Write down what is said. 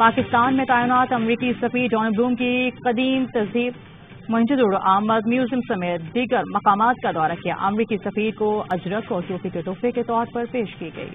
पाकिस्तान में तैनात अमरीकी सफी डॉन ब्लूम की कदीम तहजीब मंजूर आमद म्यूज़ियम समेत दीगर मकाम का दौरा किया। अमरीकी सफीर को अजरक और टोपी के तोहफे के तौर पर पेश की गई।